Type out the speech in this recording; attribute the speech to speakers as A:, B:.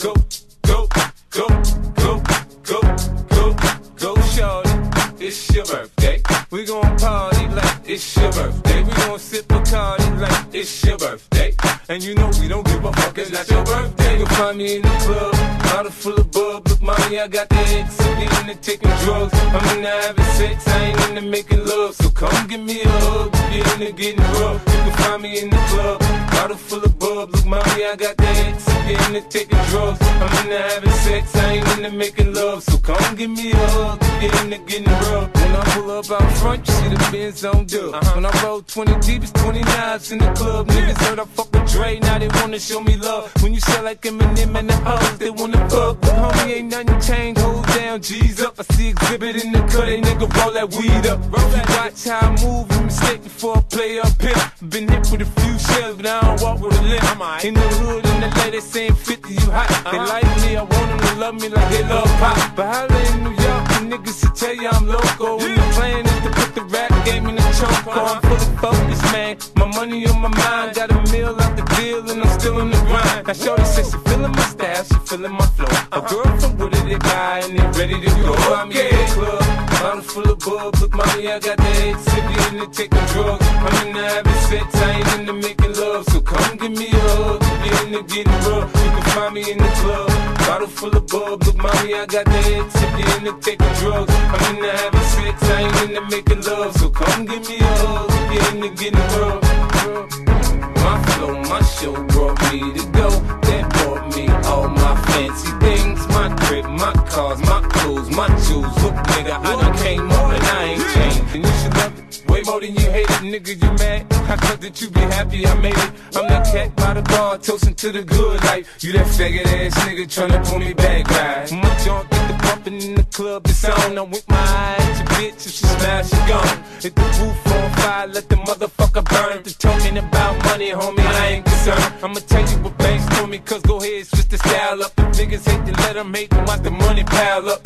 A: Go, go, go, go, go, go, go, shorty. It's your birthday. We gon' party like it's your birthday. We gon' sip Bacardi like it's your birthday. And you know we don't give a fuck, it's not your birthday. You'll find me in the club, bottle full of bub. Look, mommy, I got the into taking drugs. I'm into having sex, I ain't into making love. So come give me a hug, if you're into getting rough. You can find me in the club, bottle full of bub. Look, mommy, I got the X, I'm into taking drugs. I'm into having sex, I ain't into making love. So come give me a hug, if you're into getting rough. When I pull up out front, you see the Benz on dub. Uh-huh. When I roll 20 deep, it's 29s in the club. Niggas heard I fuck with Dre, now they wanna show me love. When you sell like Eminem and the hoes, they wanna fuck. But homie, ain't nothing changed, hold down, G's up. I see Xzibit in the cut, they nigga roll that weed up. Roll that, watch how I move, and mistake before I play up here. Been hit with a few shells, but I don't walk with a limp. In the hood, in the lady saying 50, you hot. They uh-huh. like me, I want them to love me like they love pop. But holla in New York, the niggas should tell you I'm loco. And the plan is to put the rap game in the choke. I'm fully focused, man. My money on my mind, got a meal out the deal, and I'm still in the grind. Now, Shorty says she feeling my style, she feeling my flow. A girl from Wooded, they guy, and they ready to go. I'm in the club, bottle full of bub. Look, mommy, I got the head sippy into taking drugs. I'm into having sex, I ain't into making love. So come give me a hug, if you're into getting rough. You can bottle full of bub. Look, mommy, I got the head sippy into taking drugs. I'm into having sex, I ain't into making love. So come give me a hug, if you're into getting rough. My flow, my show brought me to go. That brought me all my fancy things. My crib, my cars, my clothes, my jewels. Look, nigga, I done came up and I ain't changed. And you should love it. Than you hate nigga, you mad? I thought that you be happy I made it. I'm that cat by the bar, toasting to the good life. You that faggot ass nigga tryna pull me back, right? My junk get the bumping in the club, it's on. I'm with my eyes, your bitch, if she smash, she gone. Hit the roof on fire, let the motherfucker burn. The talking about money, homie, I ain't concerned. I'ma tell you what Banks told me, cause go ahead, switch the style up. The niggas hate to let them hate, them watch the money pile up.